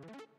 Mm-hmm.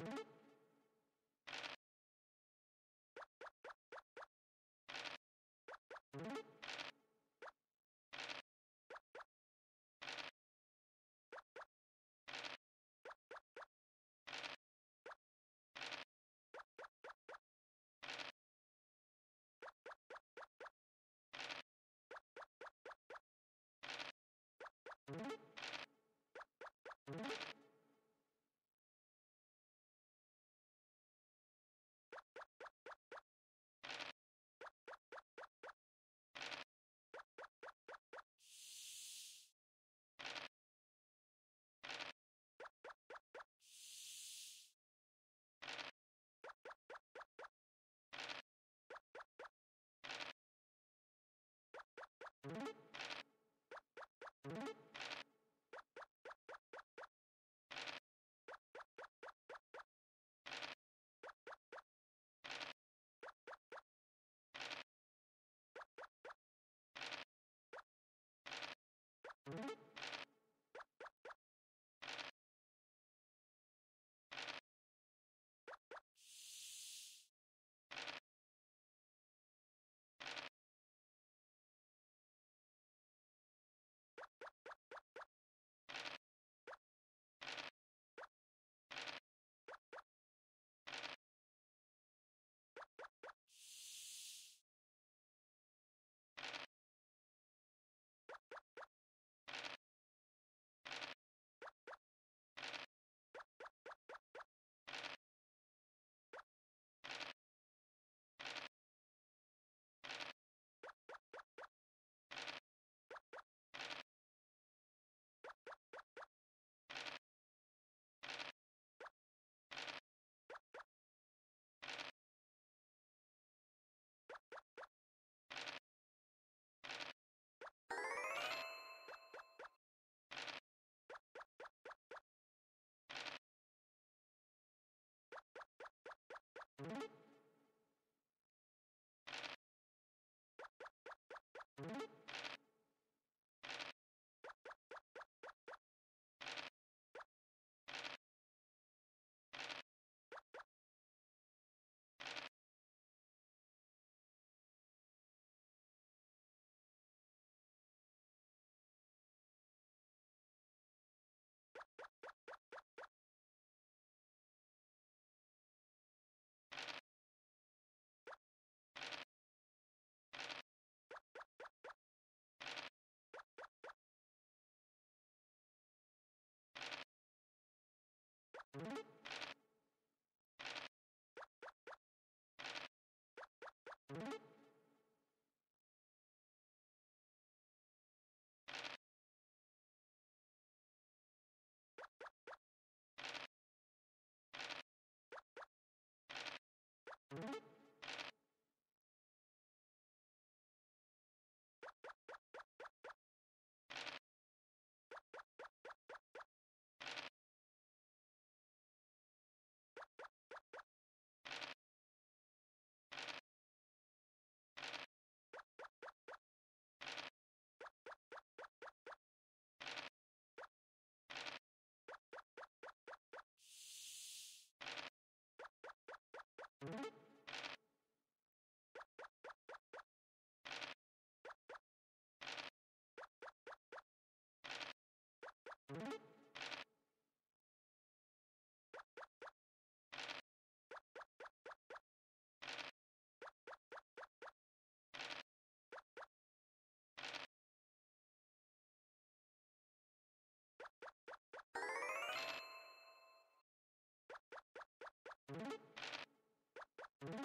You Thank you. Thank you. you you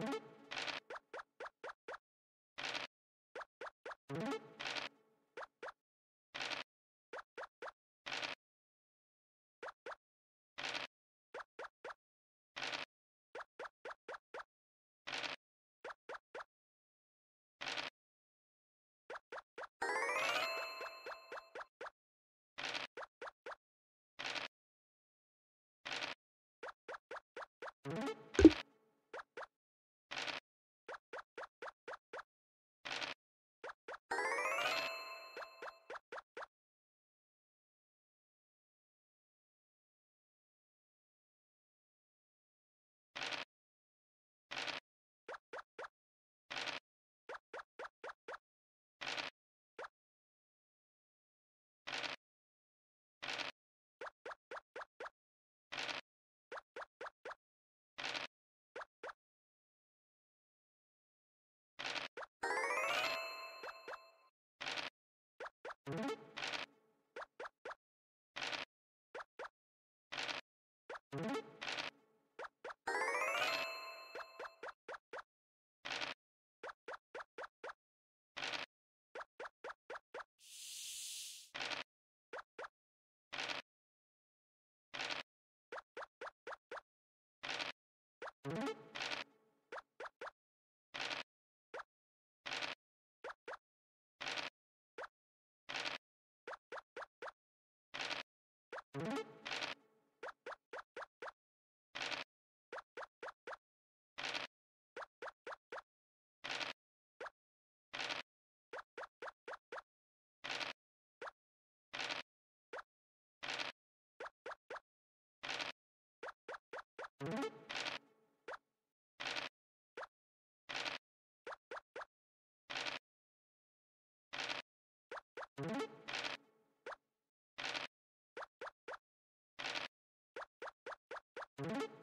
thank you. you you.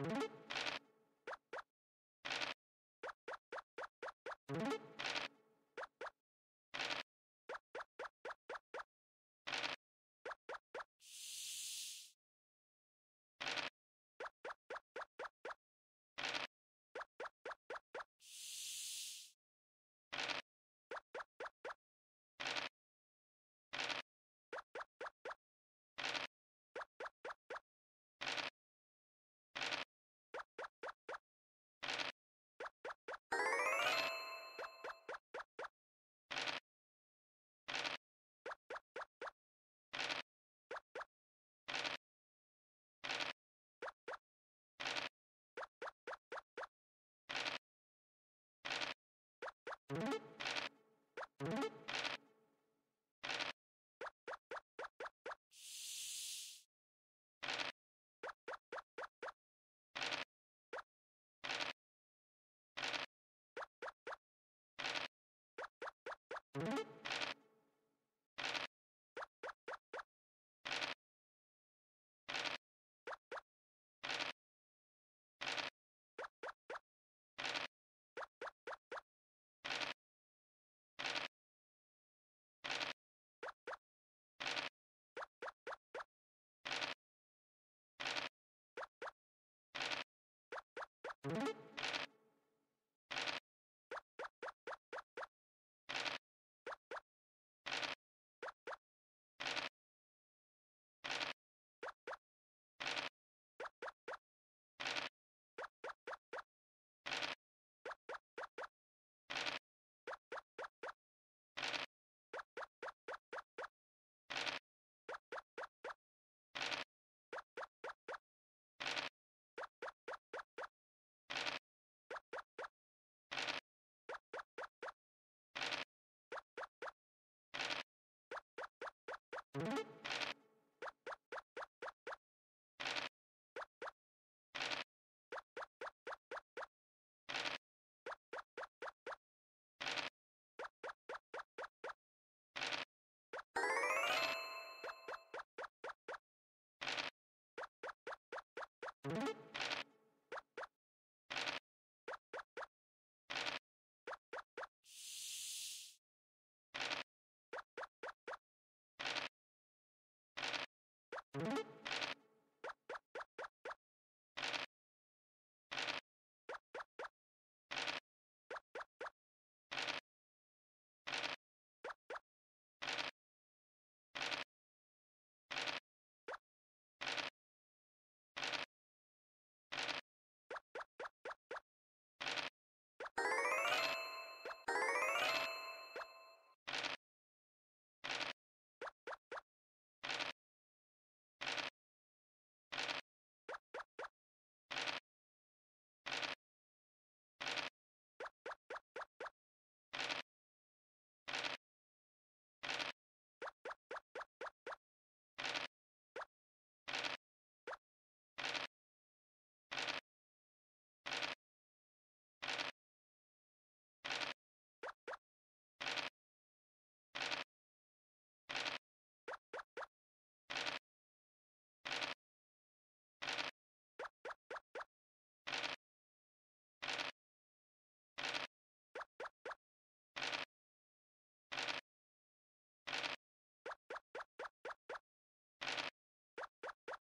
you you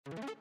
you